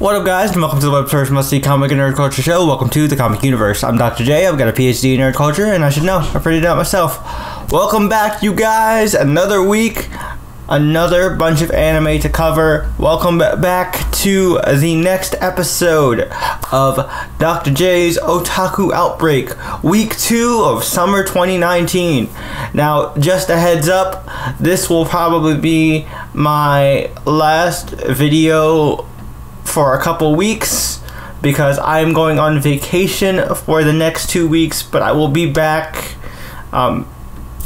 What up, guys, and welcome to the Web First Must See Comic and Nerd Culture Show. Welcome to the ComicYOUniverse. I'm Dr. J. I've got a PhD in nerd culture, and I should know. I figured it out myself. Welcome back, you guys. Another week, another bunch of anime to cover. Welcome back to the next episode of Dr. J's Otaku Outbreak, week two of summer 2019. Now, just a heads up, this will probably be my last video for a couple weeks because I'm going on vacation for the next two weeks, but I will be back um,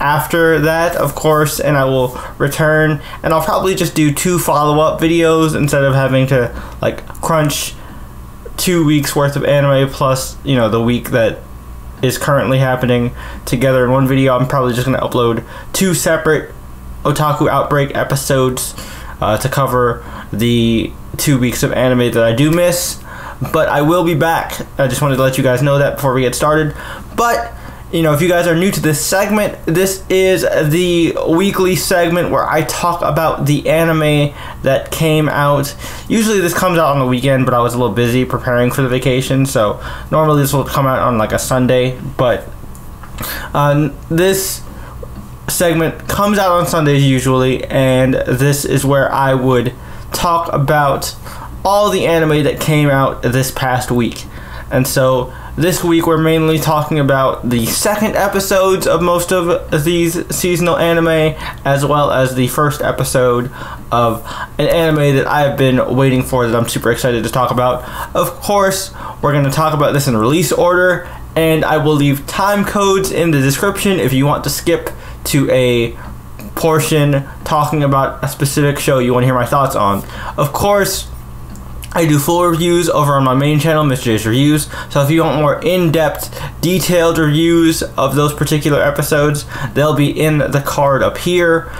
after that, of course, and I will return and I'll probably just do two follow up videos instead of having to like crunch two weeks worth of anime plus, you know, the week that is currently happening together in one video. I'm probably just going to upload two separate Otaku Outbreak episodes uh, to cover the two weeks of anime that I do miss. But I will be back. I just wanted to let you guys know that before we get started. But you know, if you guys are new to this segment, this is the weekly segment where I talk about the anime that came out. Usually this comes out on the weekend, but I was a little busy preparing for the vacation, so normally this will come out on like a Sunday, but uh, this segment comes out on Sundays usually, and this is where I would talk about all the anime that came out this past week. And so this week we're mainly talking about the second episodes of most of these seasonal anime, as well as the first episode of an anime that I've been waiting for that I'm super excited to talk about. Of course, we're going to talk about this in release order, and I will leave time codes in the description if you want to skip to a portion talking about a specific show you want to hear my thoughts on. Of course, I do full reviews over on my main channel, Mr. J's Reviews. So if you want more in-depth, detailed reviews of those particular episodes, they'll be in the card up here.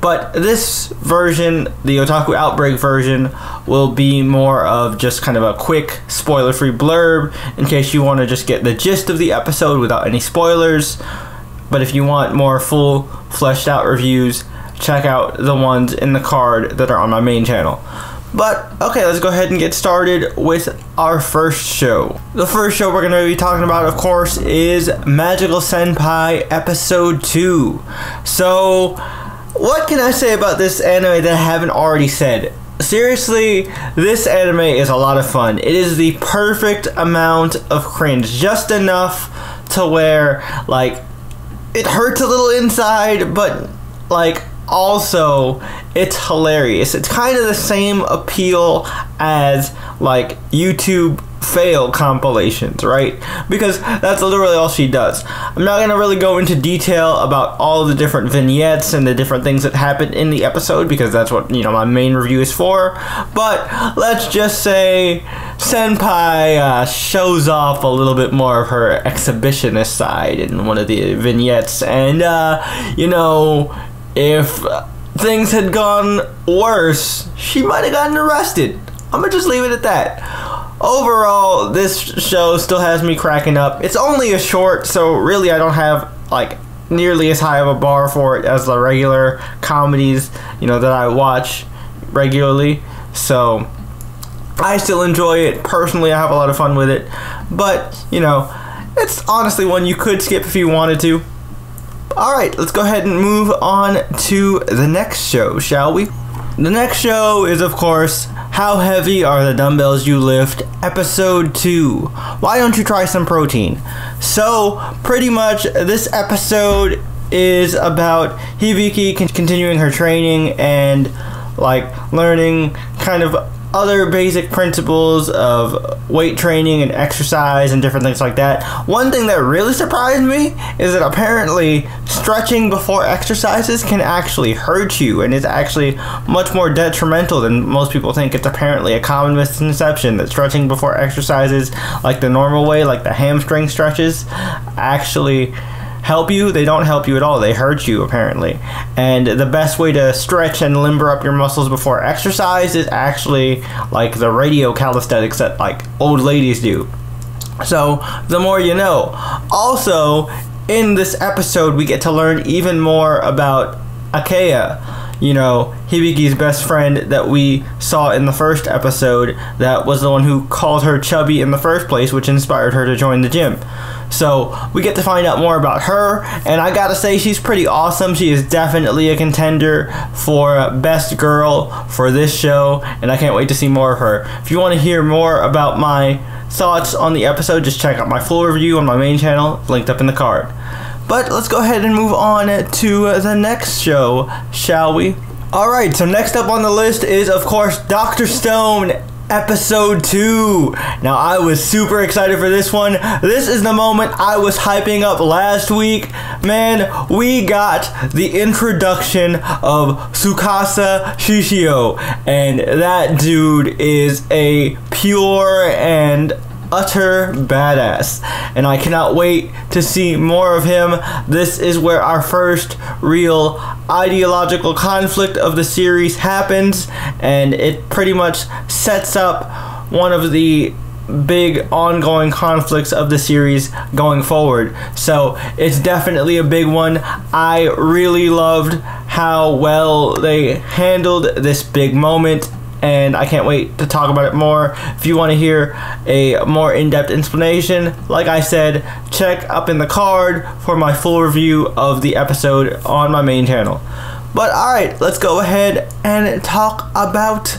But this version, the Otaku Outbreak version, will be more of just kind of a quick spoiler-free blurb in case you want to just get the gist of the episode without any spoilers. But if you want more full, fleshed out reviews, check out the ones in the card that are on my main channel. But okay, let's go ahead and get started with our first show. The first show we're going to be talking about, of course, is Magical Senpai Episode 2. So, what can I say about this anime that I haven't already said? Seriously, this anime is a lot of fun. It is the perfect amount of cringe, just enough to where, like, it hurts a little inside, but, like, also it's hilarious. It's kind of the same appeal as like YouTube fail compilations, right? Because that's literally all she does. I'm not gonna really go into detail about all the different vignettes and the different things that happen in the episode because that's what you know my main review is for. But let's just say Senpai uh, shows off a little bit more of her exhibitionist side in one of the vignettes, and uh, you know if things had gone worse, she might have gotten arrested. I'm gonna just leave it at that. Overall, this show still has me cracking up. It's only a short, so really I don't have like nearly as high of a bar for it as the regular comedies, you know, that I watch regularly. So I still enjoy it. Personally, I have a lot of fun with it. But, you know, it's honestly one you could skip if you wanted to. Alright, let's go ahead and move on to the next show, shall we? The next show is, of course, How Heavy Are the Dumbbells You Lift, Episode 2. Why don't you try some protein? So, pretty much, this episode is about Hibiki continuing her training and, like, learning kind of other basic principles of weight training and exercise and different things like that. One thing that really surprised me is that apparently stretching before exercises can actually hurt you and is actually much more detrimental than most people think. It's apparently a common misconception that stretching before exercises, like the normal way, like the hamstring stretches, actually help you, they don't help you at all. They hurt you, apparently. And the best way to stretch and limber up your muscles before exercise is actually like the radio calisthenics that like old ladies do. So, the more you know. Also, in this episode, we get to learn even more about Ayaka. you know, Hibiki's best friend that we saw in the first episode that was the one who called her chubby in the first place, which inspired her to join the gym. So we get to find out more about her, and I gotta say, she's pretty awesome. She is definitely a contender for Best Girl for this show, and I can't wait to see more of her. If you want to hear more about my thoughts on the episode, just check out my full review on my main channel, linked up in the card. But let's go ahead and move on to the next show, shall we? Alright, so next up on the list is, of course, Dr. Stone episode 2. Now, I was super excited for this one. This is the moment I was hyping up last week. Man, we got the introduction of Tsukasa Shishio, and that dude is a pure and utter badass. And I cannot wait to see more of him. This is where our first real ideological conflict of the series happens, and it pretty much sets up one of the big ongoing conflicts of the series going forward. So it's definitely a big one. I really loved how well they handled this big moment and I can't wait to talk about it more. If you want to hear a more in depth explanation, like I said, check up in the card for my full review of the episode on my main channel. But alright, let's go ahead and talk about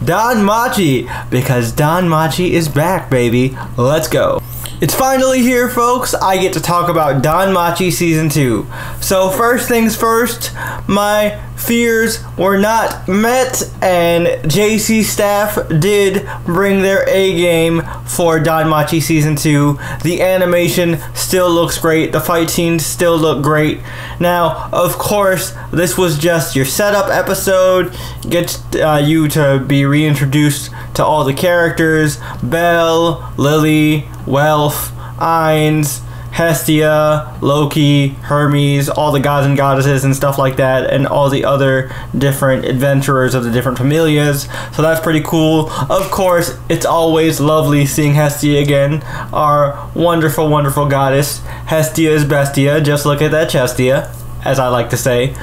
DanMachi because DanMachi is back, baby. Let's go. It's finally here, folks. I get to talk about DanMachi Season 2. So, first things first, my fears were not met, and J.C.Staff did bring their A game for DanMachi Season 2. The animation still looks great, the fight scenes still look great. Now, of course, this was just your setup episode, gets uh, you to be reintroduced to all the characters Bell, Lily, Welf, Aiz, Hestia, Loki, Hermes, all the gods and goddesses and stuff like that, and all the other different adventurers of the different familias. So that's pretty cool. Of course, it's always lovely seeing Hestia again, our wonderful, wonderful goddess. Hestia is bestia, just look at that chestia, as I like to say.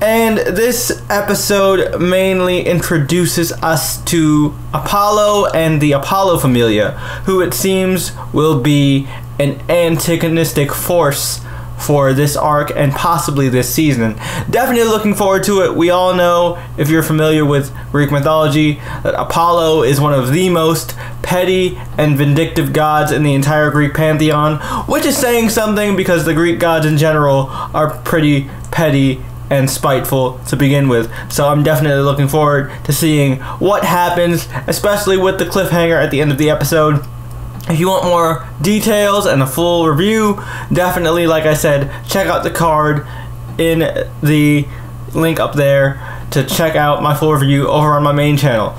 And this episode mainly introduces us to Apollo and the Apollo Familia, who it seems will be an antagonistic force for this arc and possibly this season. Definitely looking forward to it. We all know, if you're familiar with Greek mythology, that Apollo is one of the most petty and vindictive gods in the entire Greek pantheon, which is saying something because the Greek gods in general are pretty petty and spiteful to begin with. So I'm definitely looking forward to seeing what happens, especially with the cliffhanger at the end of the episode. If you want more details and a full review, definitely, like I said, check out the card in the link up there to check out my full review over on my main channel.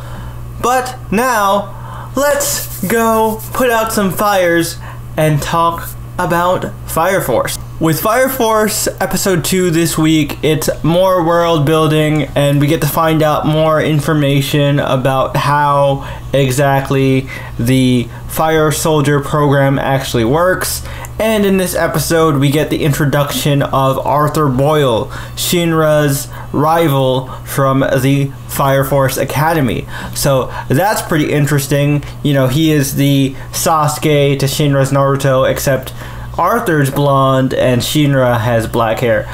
But now, let's go put out some fires and talk about Fire Force. With Fire Force episode 2 this week, it's more world building and we get to find out more information about how exactly the Fire Soldier program actually works. And in this episode, we get the introduction of Arthur Boyle, Shinra's rival from the Fire Force Academy. So that's pretty interesting. You know, he is the Sasuke to Shinra's Naruto, except Arthur's blonde and Shinra has black hair.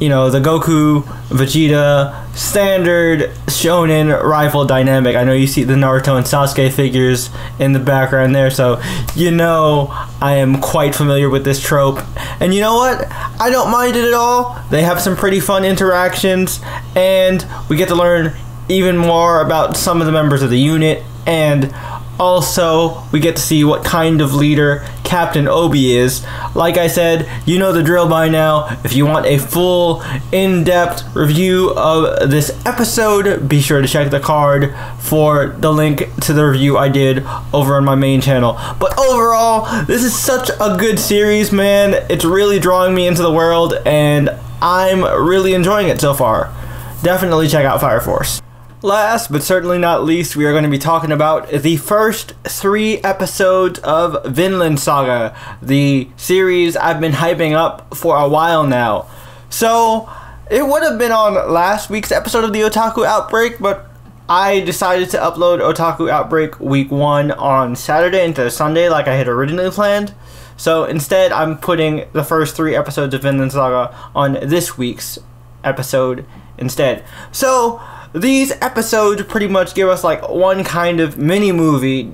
You know, the Goku, Vegeta, standard shonen rifle dynamic. I know you see the Naruto and Sasuke figures in the background there, so you know I am quite familiar with this trope. And you know what? I don't mind it at all. They have some pretty fun interactions, and we get to learn even more about some of the members of the unit, and also, we get to see what kind of leader Captain Obi is. Like I said, you know the drill by now. If you want a full, in depth review of this episode, be sure to check the card for the link to the review I did over on my main channel. But overall, this is such a good series, man. It's really drawing me into the world, and I'm really enjoying it so far. Definitely check out Fire Force. Last but certainly not least, we are going to be talking about the first three episodes of Vinland Saga, the series I've been hyping up for a while now. So, it would have been on last week's episode of the Otaku Outbreak, but I decided to upload Otaku Outbreak week one on Saturday of Sunday, like I had originally planned. So instead, I'm putting the first three episodes of Vinland Saga on this week's episode instead. So these episodes pretty much give us like one kind of mini movie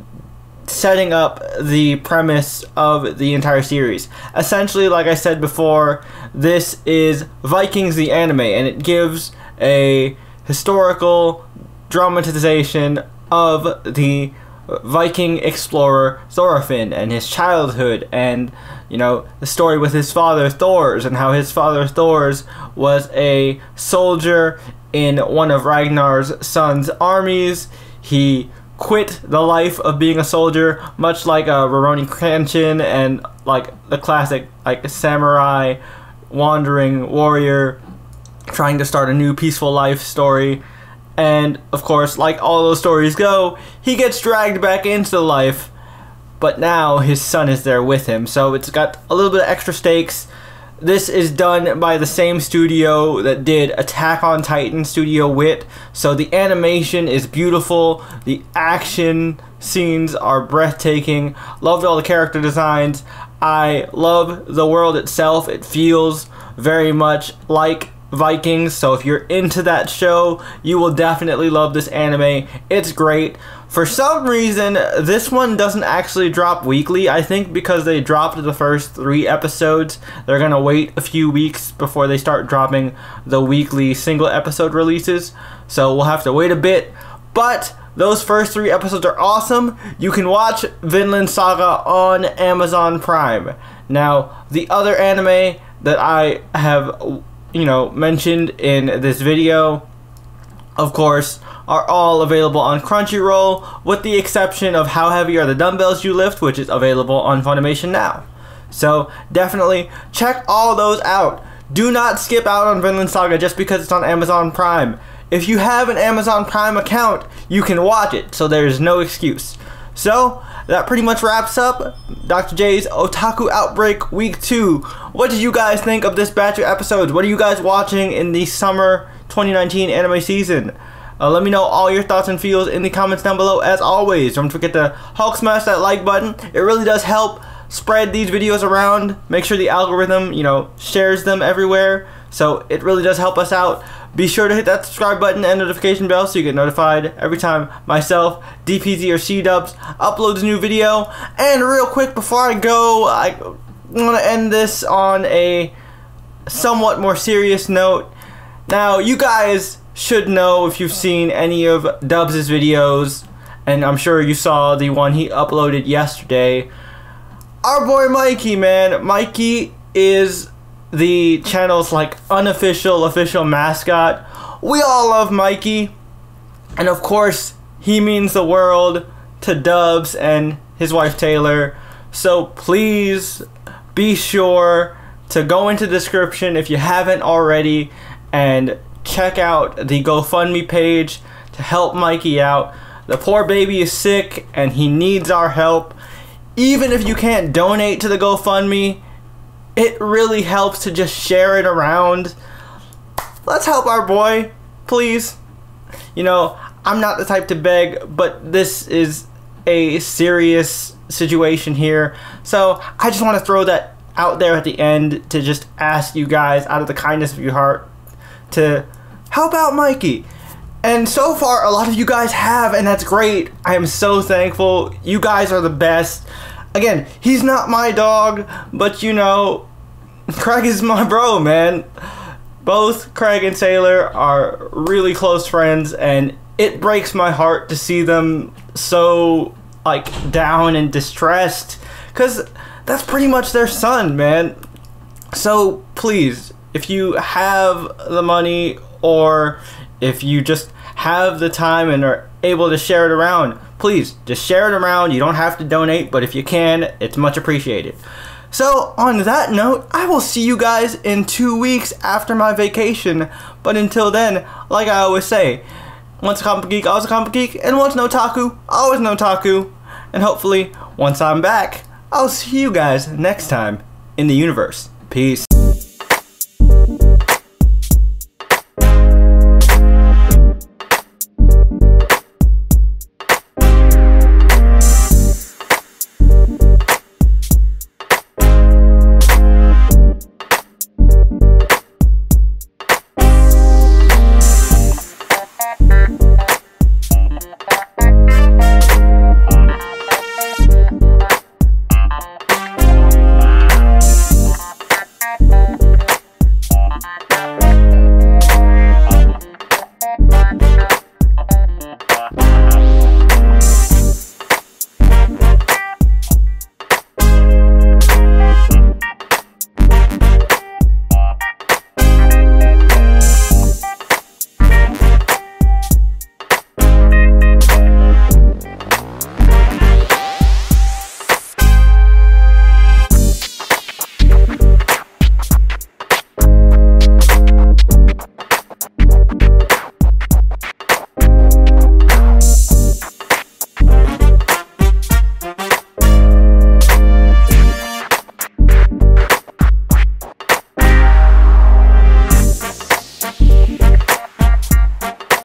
setting up the premise of the entire series. Essentially, like I said before, this is Vikings the anime, and it gives a historical dramatization of the Viking explorer Thorfinn and his childhood and you know the story with his father Thors and how his father Thors was a soldier in one of Ragnar's son's armies. He quit the life of being a soldier, much like a uh, Rurouni Kenshin and like the classic like a samurai wandering warrior trying to start a new peaceful life story. And of course, like all those stories go, he gets dragged back into life, but now his son is there with him. So it's got a little bit of extra stakes. This is done by the same studio that did Attack on Titan, Studio Wit. So the animation is beautiful, the action scenes are breathtaking. Loved all the character designs. I love the world itself. It feels very much like Vikings. So if you're into that show, you will definitely love this anime. It's great. For some reason, this one doesn't actually drop weekly. I think because they dropped the first three episodes, they're gonna wait a few weeks before they start dropping the weekly single episode releases. So we'll have to wait a bit. But those first three episodes are awesome. You can watch Vinland Saga on Amazon Prime. Now, the other anime that I have you know, mentioned in this video, of course, are all available on Crunchyroll, with the exception of How Heavy Are the Dumbbells You Lift, which is available on Funimation now. So definitely check all those out. Do not skip out on Vinland Saga just because it's on Amazon Prime. If you have an Amazon Prime account, you can watch it, so there's no excuse. So, that pretty much wraps up Dr. J's Otaku Outbreak Week 2. What did you guys think of this batch of episodes? What are you guys watching in the summer 2019 anime season? Uh, let me know all your thoughts and feels in the comments down below. As always, don't forget to Hulk smash that like button. It really does help spread these videos around. Make sure the algorithm, you know, shares them everywhere. So it really does help us out. Be sure to hit that subscribe button and notification bell so you get notified every time myself, DPZ, or C-Dubs uploads a new video. And real quick, before I go, I want to end this on a somewhat more serious note. Now, you guys should know if you've seen any of Dubs' videos, and I'm sure you saw the one he uploaded yesterday. Our boy Mikey, man. Mikey is the channel's like unofficial official mascot. We all love Mikey. And of course, he means the world to Dubs and his wife Taylor. So please be sure to go into the description if you haven't already and check out the GoFundMe page to help Mikey out. The poor baby is sick and he needs our help. Even if you can't donate to the GoFundMe, it really helps to just share it around. Let's help our boy, please. You know, I'm not the type to beg, but this is a serious situation here. So I just want to throw that out there at the end to just ask you guys out of the kindness of your heart to help out Mikey. And so far, a lot of you guys have, and that's great. I am so thankful. You guys are the best. Again, he's not my dog, but you know, Craig is my bro, man. Both Craig and Taylor are really close friends, and it breaks my heart to see them so like down and distressed, cause that's pretty much their son, man. So please, if you have the money or if you just have the time and are able to share it around, please just share it around. You don't have to donate, but if you can, it's much appreciated. So, on that note, I will see you guys in two weeks after my vacation. But until then, like I always say, once a comic geek, always a comic geek, and once no taku, always no taku. And hopefully, once I'm back, I'll see you guys next time in the universe. Peace.